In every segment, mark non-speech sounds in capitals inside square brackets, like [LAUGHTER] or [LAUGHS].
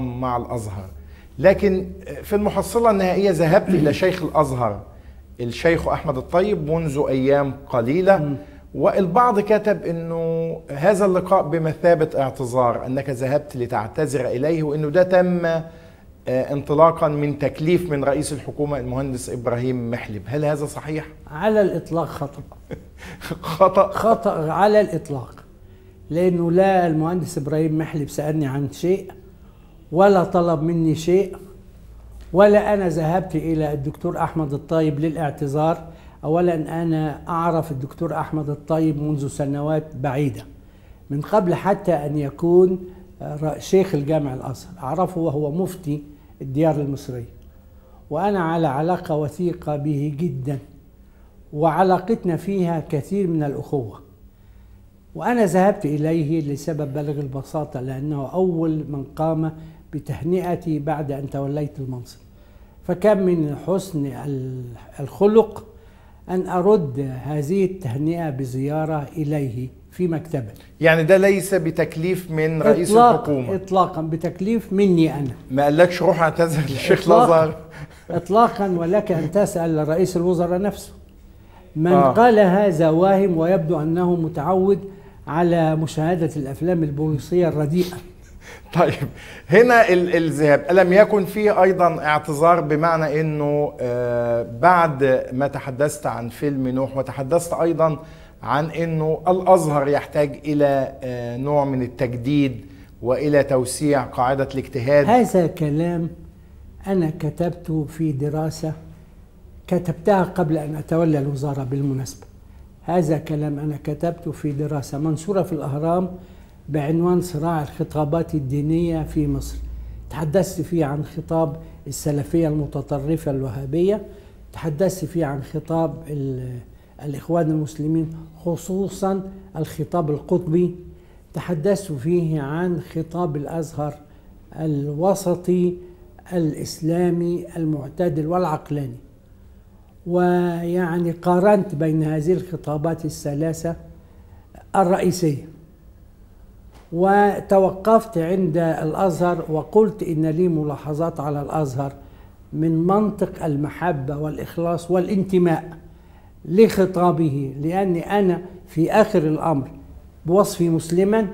مع الأزهر. لكن في المحصلة النهائية ذهبت إلى شيخ الأزهر الشيخ أحمد الطيب منذ أيام قليلة. والبعض كتب إنه هذا اللقاء بمثابة اعتذار أنك ذهبت لتعتذر إليه وإنه ده تم آه، انطلاقا من تكليف من رئيس الحكومة المهندس إبراهيم محلب. هل هذا صحيح؟ على الإطلاق خطأ. [LAUGHS] خطأ؟ خطأ على الإطلاق. لأنه لا المهندس إبراهيم محلب سألني عن شيء ولا طلب مني شيء ولا أنا ذهبت إلى الدكتور أحمد الطيب للاعتذار أولا أنا أعرف الدكتور أحمد الطيب منذ سنوات بعيدة من قبل حتى أن يكون آه، شيخ الجامع الأزهر. أعرفه وهو مفتي الديار المصرية. وأنا على علاقة وثيقة به جدا وعلاقتنا فيها كثير من الأخوة. وأنا ذهبت إليه لسبب بلغ البساطة لأنه أول من قام بتهنئتي بعد أن توليت المنصب فكان من حسن ال- الخلق أن أرد هذه التهنئة بزيارة إليه في مكتبة يعني ده ليس بتكليف من رئيس إطلاق الحكومة إطلاقا بتكليف مني أنا ما قالكش روح اعتذر للشيخ. الأزهر إطلاقا ولك أن تسأل رئيس الوزراء نفسه من. آه. قال هذا واهم ويبدو أنه متعود على مشاهدة الأفلام البوليسية الرديئة [LAUGHS] طيب هنا ال- الذهاب. ألم يكن فيه أيضا اعتذار بمعنى أنه آه، بعد ما تحدثت عن فيلم نوح وتحدثت أيضا عن أنه الأزهر يحتاج إلى آه، نوع من التجديد وإلى توسيع قاعدة الاجتهاد. هذا كلام أنا كتبته في دراسة كتبتها قبل أن أتولى الوزارة بالمناسبة. هذا كلام أنا كتبته في دراسة منشورة في الأهرام بعنوان صراع الخطابات الدينية في مصر. تحدثت فيه عن خطاب السلفية المتطرفة الوهابية. تحدثت فيه عن خطاب ال- الإخوان المسلمين خصوصا الخطاب القطبي. تحدثت فيه عن خطاب الأزهر الوسطي الإسلامي المعتدل والعقلاني. ويعني قارنت بين هذه الخطابات الثلاثة الرئيسية. وتوقفت عند الأزهر وقلت إن لي ملاحظات على الأزهر من منطق المحبة والإخلاص والانتماء لخطابه لأني أنا في آخر الأمر بوصفي مسلما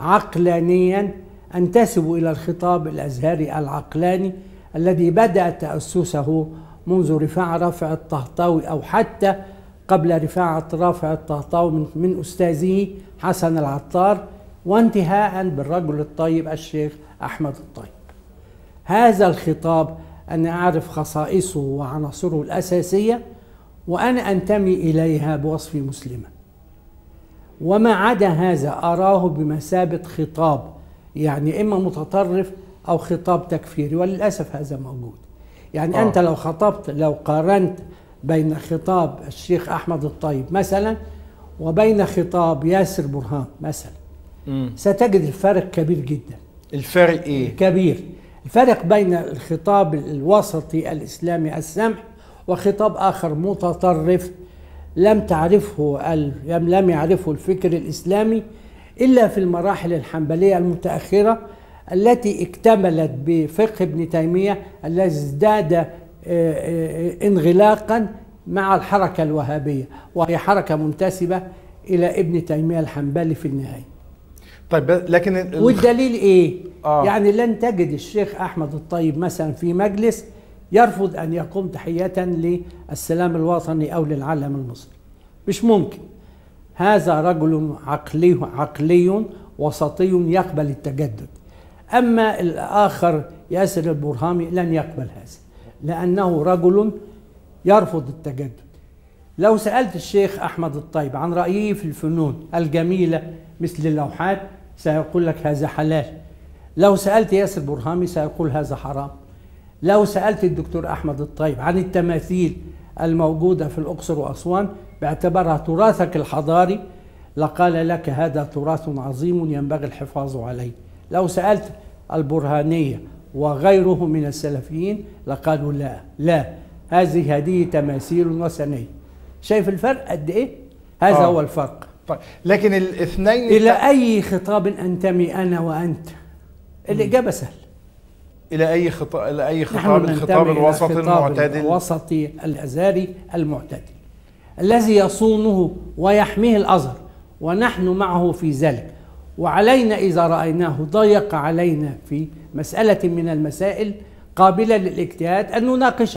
عقلانيا أنتسب إلى الخطاب الأزهري العقلاني الذي بدأ تأسسه منذ رفاعة رافع الطهطاوي أو حتى قبل رفاعة رافع الطهطاوي من, أستاذه حسن العطار وانتهاء بالرجل الطيب الشيخ أحمد الطيب. هذا الخطاب أنا أعرف خصائصه وعناصره الأساسية وأنا أنتمي إليها بوصفي مسلما وما عدا هذا أراه بمثابة خطاب يعني إما متطرف أو خطاب تكفيري وللأسف هذا موجود. يعني آه. أنت لو خطبت لو قارنت بين خطاب الشيخ أحمد الطيب مثلا وبين خطاب ياسر برهان مثلا. مم. ستجد الفرق كبير جدا الفرق إيه؟ كبير الفرق بين الخطاب الوسطي الإسلامي السمح وخطاب آخر متطرف لم تعرفه لم يعرفه الفكر الإسلامي إلا في المراحل الحنبلية المتأخرة التي اكتملت بفقه ابن تيمية الذي ازداد آه، آه، انغلاقا مع الحركة الوهابية وهي حركة منتسبة إلى ابن تيمية الحنبلي في النهاية طيب لكن ال- والدليل إيه؟ آه. يعني لن تجد الشيخ أحمد الطيب مثلا في مجلس يرفض أن يقوم تحية للسلام الوطني أو للعلم المصري. مش ممكن. هذا رجل عقلي عقلي وسطي يقبل التجدد. أما الآخر ياسر البرهامي لن يقبل هذا لأنه رجل يرفض التجدد. لو سألت الشيخ أحمد الطيب عن رأيه في الفنون الجميلة مثل اللوحات سيقول لك هذا حلال. لو سألت ياسر برهامي سيقول هذا حرام. لو سألت الدكتور أحمد الطيب عن التماثيل الموجودة في الأقصر وأسوان باعتبارها تراثك الحضاري لقال لك هذا تراث عظيم ينبغي الحفاظ عليه. لو سألت البرهانية وغيره من السلفيين لقالوا لا لا هذه هذه تماثيل وثنية شايف الفرق قد إيه؟ هذا. آه. هو الفرق. طيب لكن الاثنين إلى أي خطاب أنتمي أنا وأنت؟ الإجابة سهلة. إلى أي خطاب إلى أي خطاب؟ الخطاب الوسطي المعتدل. الوسطي الازهري المعتدل الذي يصونه ويحميه الازهر ونحن معه في ذلك. وعلينا إذا رأيناه ضيق علينا في مسألة من المسائل قابلة للاجتهاد أن نناقشها